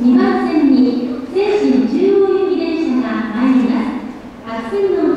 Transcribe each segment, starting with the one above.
2番線に精神中央行き電車が参ります。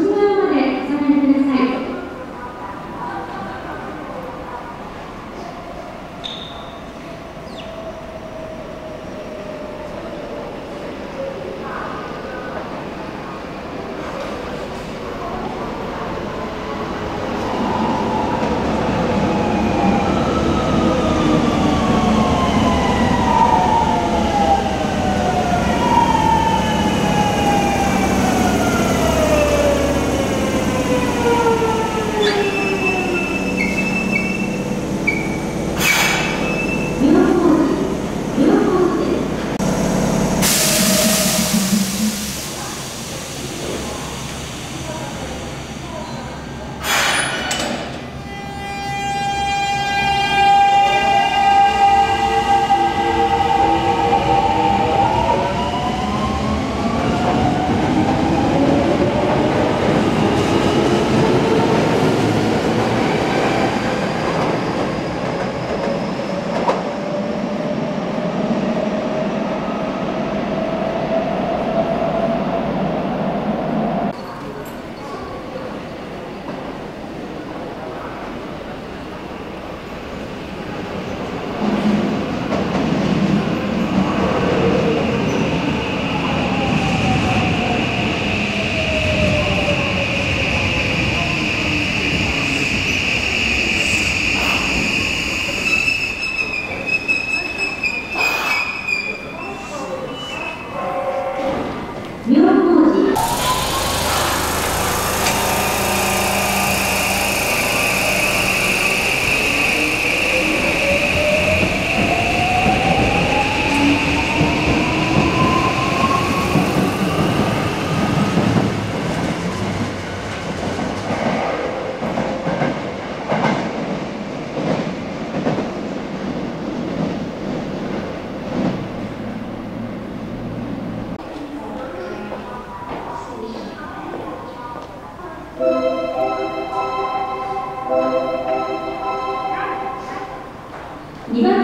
2番